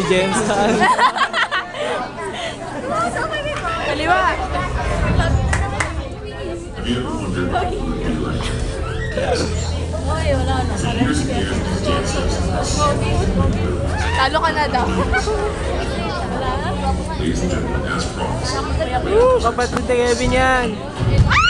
Bobby James. Kaliwa. Have you ever wondered what like na. years and years Talo ka na daw. Ladies and gentlemen, as promised, Woo! Kapatid ni Kevin yan. Kapatid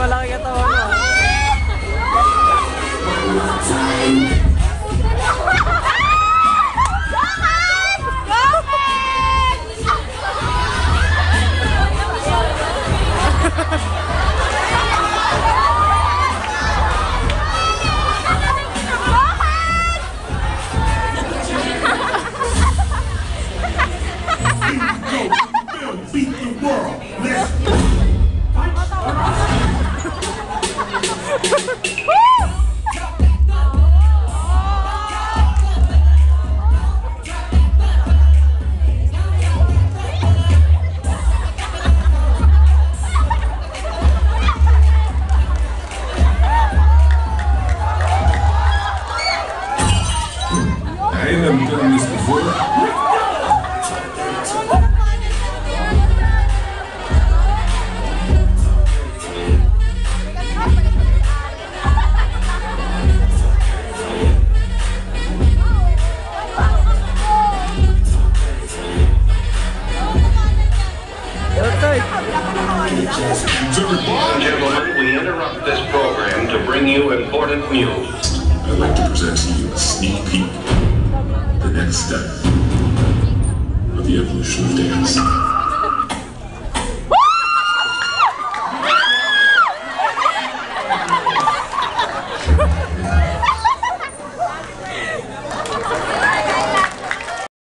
malaki katawan mo. Ha ha ha! This program to bring you important news. I'd like to present to you a sneak peek. The next step of the evolution of dance.